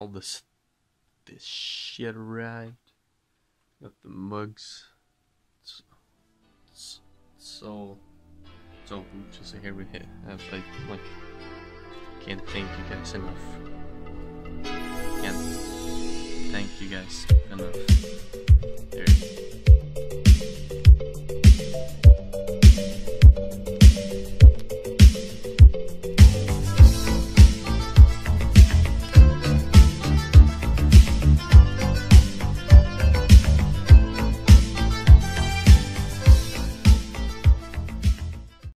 all this this shit arrived. Got the mugs. It's, it's, so so just here we hit. I've like can't thank you guys enough. Can't thank you guys enough.